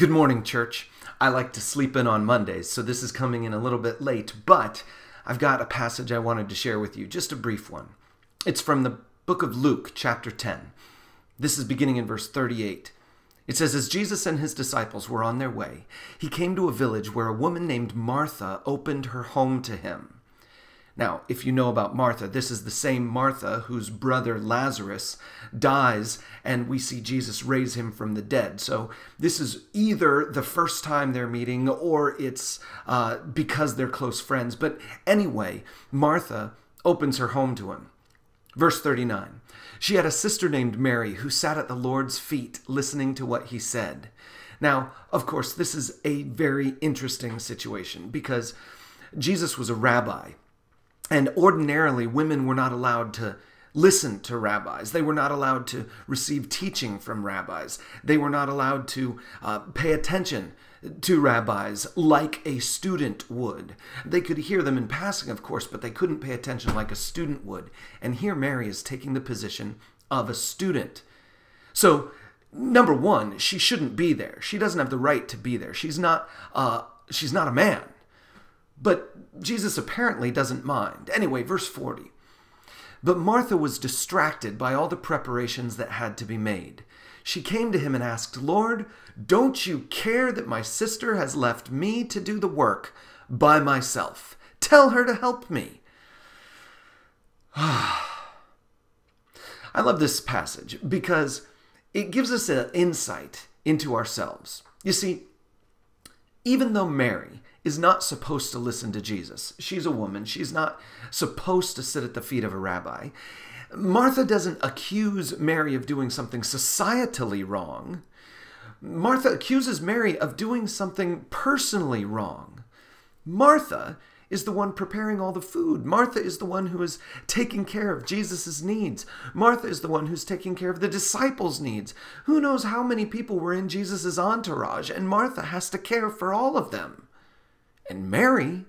Good morning, church. I like to sleep in on Mondays, so this is coming in a little bit late, but I've got a passage I wanted to share with you, just a brief one. It's from the book of Luke, chapter 10. This is beginning in verse 38. It says, As Jesus and his disciples were on their way, he came to a village where a woman named Martha opened her home to him. Now, if you know about Martha, this is the same Martha whose brother Lazarus dies, and we see Jesus raise him from the dead. So, this is either the first time they're meeting or it's uh, because they're close friends. But anyway, Martha opens her home to him. Verse 39 She had a sister named Mary who sat at the Lord's feet listening to what he said. Now, of course, this is a very interesting situation because Jesus was a rabbi. And ordinarily, women were not allowed to listen to rabbis. They were not allowed to receive teaching from rabbis. They were not allowed to uh, pay attention to rabbis like a student would. They could hear them in passing, of course, but they couldn't pay attention like a student would. And here Mary is taking the position of a student. So, number one, she shouldn't be there. She doesn't have the right to be there. She's not. Uh, she's not a man. But Jesus apparently doesn't mind. Anyway, verse 40. But Martha was distracted by all the preparations that had to be made. She came to him and asked, Lord, don't you care that my sister has left me to do the work by myself? Tell her to help me. I love this passage because it gives us an insight into ourselves. You see, even though Mary is not supposed to listen to Jesus. She's a woman. She's not supposed to sit at the feet of a rabbi. Martha doesn't accuse Mary of doing something societally wrong. Martha accuses Mary of doing something personally wrong. Martha is the one preparing all the food. Martha is the one who is taking care of Jesus' needs. Martha is the one who's taking care of the disciples' needs. Who knows how many people were in Jesus' entourage, and Martha has to care for all of them. And Mary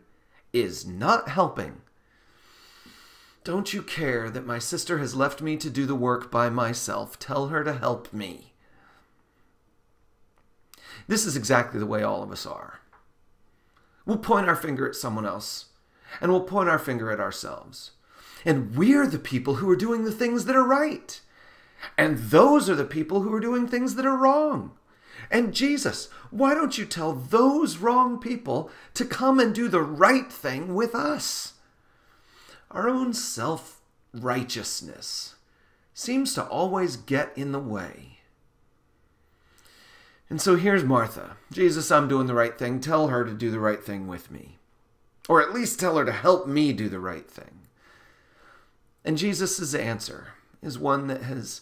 is not helping. Don't you care that my sister has left me to do the work by myself? Tell her to help me. This is exactly the way all of us are. We'll point our finger at someone else, and we'll point our finger at ourselves. And we're the people who are doing the things that are right. And those are the people who are doing things that are wrong. And Jesus, why don't you tell those wrong people to come and do the right thing with us? Our own self righteousness seems to always get in the way. And so here's Martha. Jesus, I'm doing the right thing. Tell her to do the right thing with me. Or at least tell her to help me do the right thing. And Jesus' answer is one that has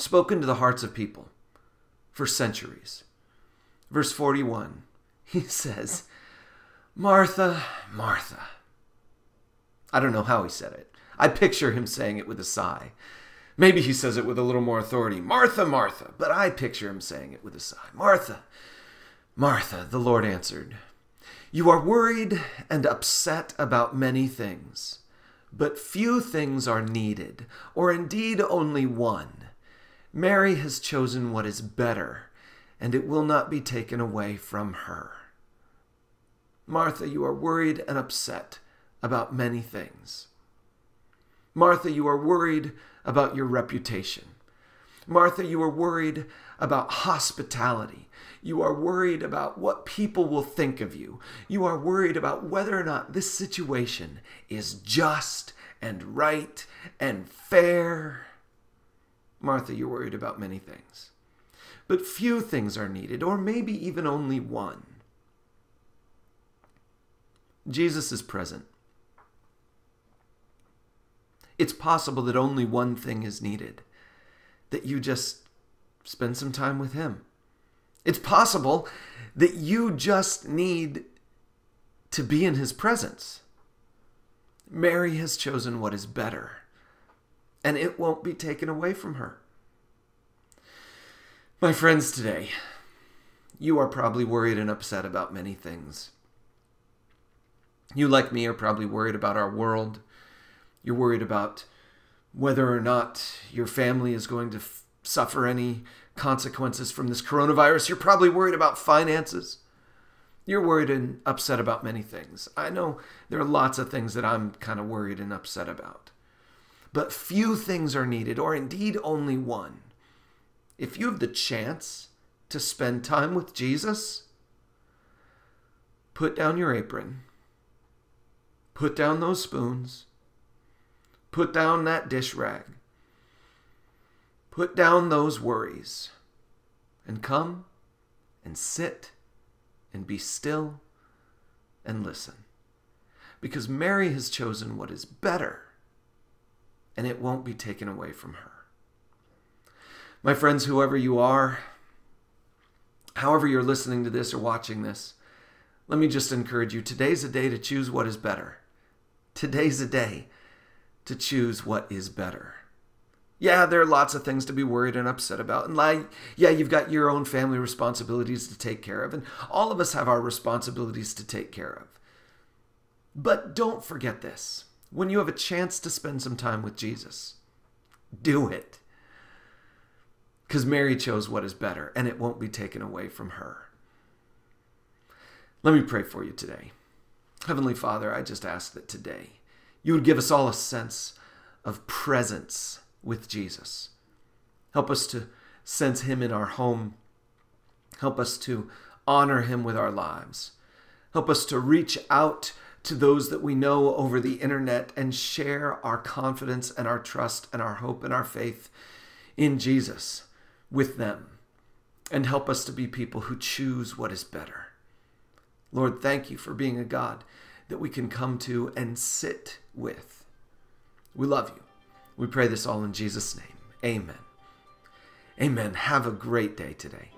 spoken to the hearts of people for centuries. Verse 41, he says, Martha, Martha. I don't know how he said it. I picture him saying it with a sigh. Maybe he says it with a little more authority Martha, Martha. But I picture him saying it with a sigh Martha, Martha, the Lord answered, You are worried and upset about many things, but few things are needed, or indeed only one. Mary has chosen what is better, and it will not be taken away from her. Martha, you are worried and upset about many things. Martha, you are worried about your reputation. Martha, you are worried about hospitality. You are worried about what people will think of you. You are worried about whether or not this situation is just and right and fair. Martha, you're worried about many things. But few things are needed, or maybe even only one. Jesus is present. It's possible that only one thing is needed that you just spend some time with Him. It's possible that you just need to be in His presence. Mary has chosen what is better and it won't be taken away from her. My friends, today, you are probably worried and upset about many things. You, like me, are probably worried about our world. You're worried about whether or not your family is going to suffer any consequences from this coronavirus. You're probably worried about finances. You're worried and upset about many things. I know there are lots of things that I'm kind of worried and upset about. But few things are needed, or indeed only one. If you have the chance to spend time with Jesus, put down your apron, put down those spoons, put down that dish rag, put down those worries, and come and sit and be still and listen. Because Mary has chosen what is better, and it won't be taken away from her. My friends, whoever you are, however you're listening to this or watching this, let me just encourage you today's a day to choose what is better. Today's a day to choose what is better. Yeah, there are lots of things to be worried and upset about. And like, yeah, you've got your own family responsibilities to take care of, and all of us have our responsibilities to take care of. But don't forget this. When you have a chance to spend some time with Jesus, do it. Because Mary chose what is better, and it won't be taken away from her. Let me pray for you today. Heavenly Father, I just ask that today you would give us all a sense of presence with Jesus. Help us to sense Him in our home. Help us to honor Him with our lives. Help us to reach out to those that we know over the internet and share our confidence and our trust and our hope and our faith in Jesus with them. And help us to be people who choose what is better. Lord, thank you for being a God that we can come to and sit with. We love you. We pray this all in Jesus' name. Amen. Amen. Have a great day today.